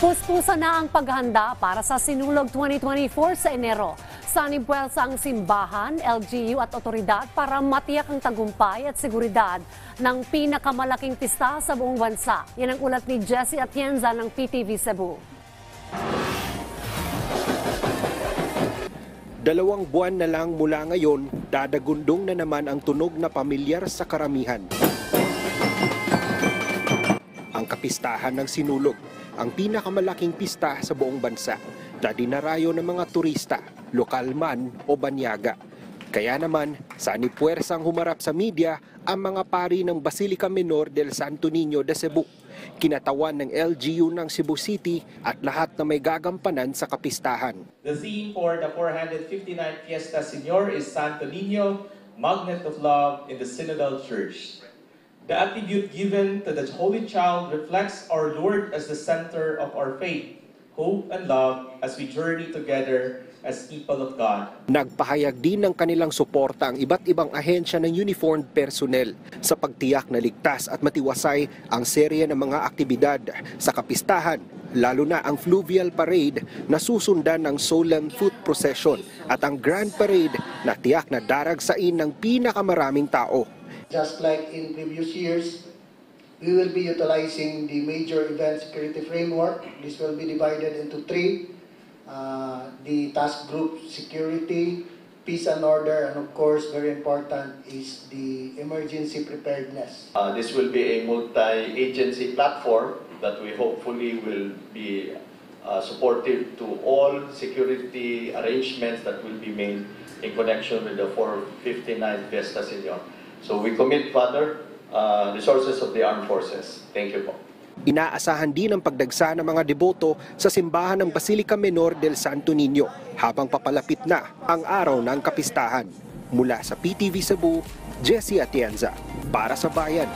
Puspusa na ang paghanda para sa Sinulog 2024 sa Enero. Sanibwelsa ang simbahan, LGU at otoridad para matiyak ang tagumpay at seguridad ng pinakamalaking pista sa buong bansa. Yan ang ulat ni Jesse Atienza ng PTV Cebu. Dalawang buwan na lang mula ngayon, dadagundong na naman ang tunog na pamilyar sa karamihan. Ang kapistahan ng Sinulog, ang pinakamalaking pista sa buong bansa na dinarayo ng mga turista, lokal man o banyaga. Kaya naman, sanipuwersang humarap sa media ang mga pari ng Basilica Menor del Santo Niño de Cebu, kinatawan ng LGU ng Cebu City at lahat na may gagampanan sa kapistahan. The theme for the 459th Fiesta Señor is Santo Niño, Magnet of Love in the Synodal Church. The attribute given to the Holy Child reflects our Lord as the center of our faith, hope, and love as we journey together as people of God. Nagpahayag din ng kanilang suporta ang iba't ibang ahensya ng uniformed personnel sa pagtiyak na ligtas at matiwasay ang serye ng mga aktibidad sa kapistahan, lalo na ang fluvial parade na susundan ng solemn foot procession at ang grand parade na tiyak na daragsain ng pinakamaraming tao. Just like in previous years, we will be utilizing the major event security framework. This will be divided into three. Uh, the task group security, peace and order, and of course, very important is the emergency preparedness. Uh, this will be a multi-agency platform that we hopefully will be uh, supportive to all security arrangements that will be made in connection with the 459 Fiesta Senior. So we commit, Father, uh, resources of the armed forces. Thank you po. Inaasahan din ang pagdagsa ng mga deboto sa simbahan ng Basilica Menor del Santo Niño habang papalapit na ang araw ng kapistahan. Mula sa PTV Cebu, Jesse Atienza, para sa Bayan.